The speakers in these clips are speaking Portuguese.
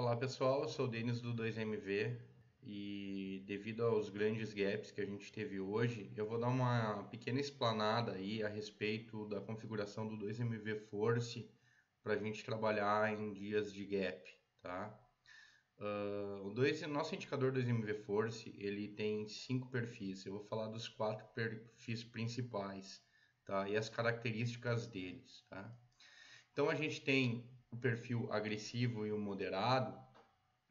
Olá pessoal, eu sou o Denis do 2MV e devido aos grandes gaps que a gente teve hoje, eu vou dar uma pequena explanada aí a respeito da configuração do 2MV Force para a gente trabalhar em dias de gap, tá? Uh, o 2, nosso indicador 2MV Force ele tem cinco perfis, eu vou falar dos quatro perfis principais tá? e as características deles. Tá? Então a gente tem o perfil agressivo e o moderado,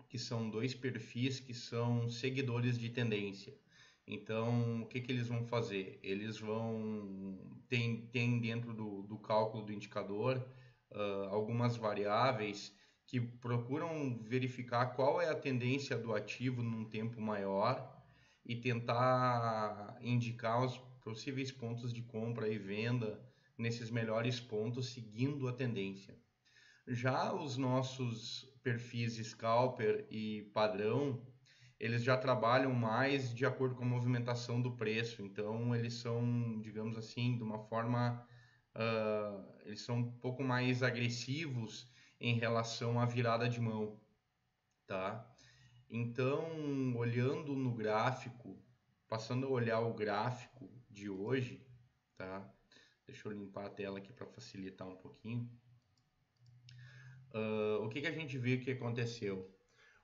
que são dois perfis que são seguidores de tendência. Então, o que, que eles vão fazer? Eles vão tem, tem dentro do, do cálculo do indicador uh, algumas variáveis que procuram verificar qual é a tendência do ativo num tempo maior e tentar indicar os possíveis pontos de compra e venda nesses melhores pontos seguindo a tendência. Já os nossos perfis scalper e padrão, eles já trabalham mais de acordo com a movimentação do preço. Então, eles são, digamos assim, de uma forma, uh, eles são um pouco mais agressivos em relação à virada de mão, tá? Então, olhando no gráfico, passando a olhar o gráfico de hoje, tá? Deixa eu limpar a tela aqui para facilitar um pouquinho. Uh, o que, que a gente viu que aconteceu?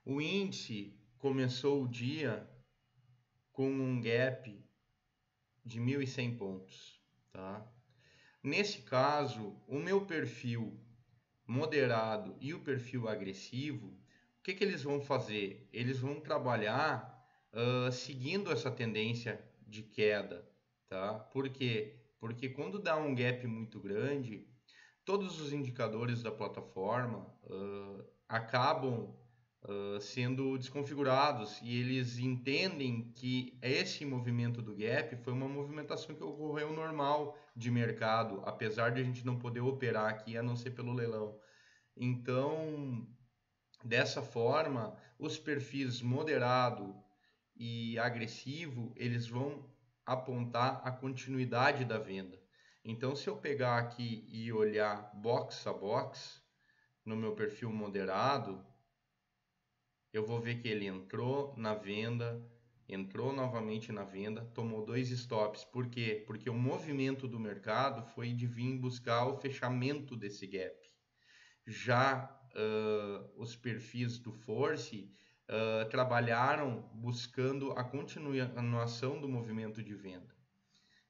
O índice começou o dia com um gap de 1.100 pontos. Tá? Nesse caso, o meu perfil moderado e o perfil agressivo, o que, que eles vão fazer? Eles vão trabalhar uh, seguindo essa tendência de queda. Tá? Por quê? Porque quando dá um gap muito grande, todos os indicadores da plataforma uh, acabam uh, sendo desconfigurados e eles entendem que esse movimento do gap foi uma movimentação que ocorreu normal de mercado, apesar de a gente não poder operar aqui a não ser pelo leilão. Então, dessa forma, os perfis moderado e agressivo, eles vão apontar a continuidade da venda. Então, se eu pegar aqui e olhar box a box no meu perfil moderado, eu vou ver que ele entrou na venda, entrou novamente na venda, tomou dois stops. Por quê? Porque o movimento do mercado foi de vir buscar o fechamento desse gap. Já uh, os perfis do Force uh, trabalharam buscando a continuação do movimento de venda.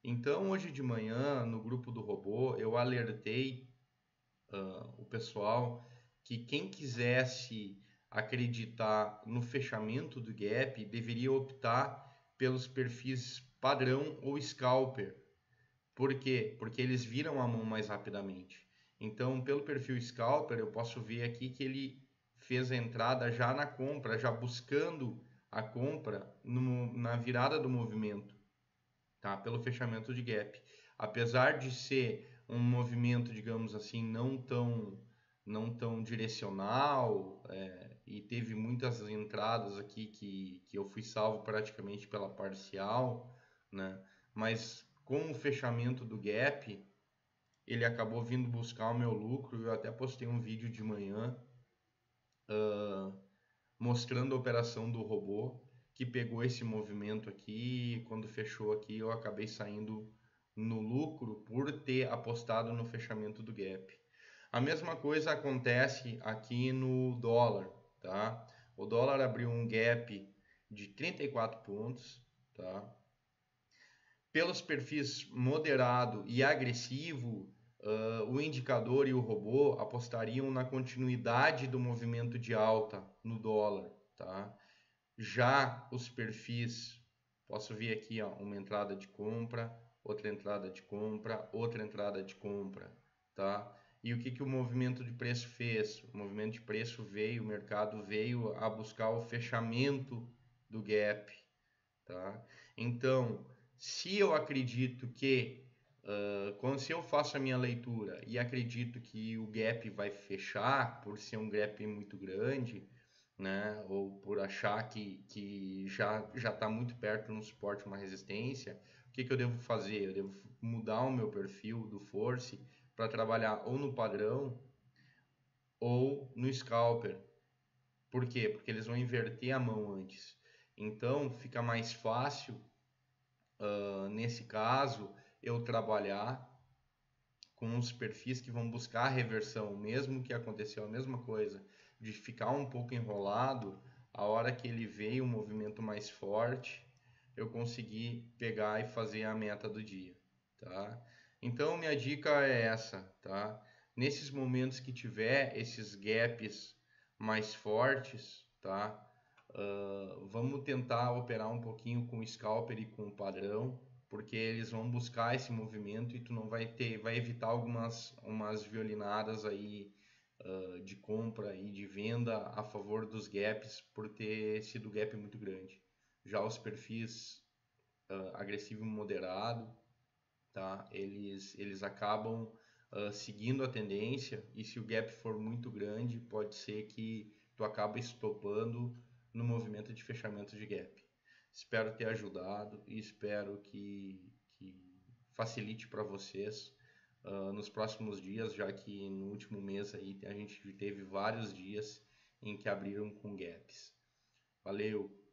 Então, hoje de manhã, no grupo do robô, eu alertei uh, o pessoal que quem quisesse acreditar no fechamento do gap deveria optar pelos perfis padrão ou scalper. Por quê? Porque eles viram a mão mais rapidamente. Então, pelo perfil scalper, eu posso ver aqui que ele fez a entrada já na compra, já buscando a compra no, na virada do movimento tá? pelo fechamento de gap. Apesar de ser um movimento, digamos assim, não tão, não tão direcional é, e teve muitas entradas aqui que, que eu fui salvo praticamente pela parcial, né? mas com o fechamento do gap, ele acabou vindo buscar o meu lucro. Eu até postei um vídeo de manhã uh, mostrando a operação do robô que pegou esse movimento aqui quando fechou aqui eu acabei saindo no lucro por ter apostado no fechamento do gap. A mesma coisa acontece aqui no dólar, tá? O dólar abriu um gap de 34 pontos, tá? Pelos perfis moderado e agressivo, uh, o indicador e o robô apostariam na continuidade do movimento de alta no dólar, tá? Já os perfis, posso ver aqui ó, uma entrada de compra, outra entrada de compra, outra entrada de compra, tá? E o que, que o movimento de preço fez? O movimento de preço veio, o mercado veio a buscar o fechamento do gap, tá? Então, se eu acredito que, uh, quando se eu faço a minha leitura e acredito que o gap vai fechar, por ser um gap muito grande, né? Ou por achar que, que já já está muito perto no suporte uma resistência, o que, que eu devo fazer? Eu devo mudar o meu perfil do Force para trabalhar ou no padrão ou no scalper. Por quê? Porque eles vão inverter a mão antes. Então fica mais fácil, uh, nesse caso, eu trabalhar com os perfis que vão buscar a reversão, mesmo que aconteceu a mesma coisa, de ficar um pouco enrolado, a hora que ele veio um movimento mais forte, eu consegui pegar e fazer a meta do dia, tá? Então minha dica é essa, tá? Nesses momentos que tiver esses gaps mais fortes, tá? Uh, vamos tentar operar um pouquinho com o scalper e com o padrão, porque eles vão buscar esse movimento e tu não vai ter, vai evitar algumas umas violinadas aí uh, de compra e de venda a favor dos gaps por ter sido gap muito grande. Já os perfis uh, agressivo moderado, tá? Eles eles acabam uh, seguindo a tendência e se o gap for muito grande, pode ser que tu acabe estopando no movimento de fechamento de gap. Espero ter ajudado e espero que, que facilite para vocês uh, nos próximos dias, já que no último mês aí a gente teve vários dias em que abriram com gaps. Valeu!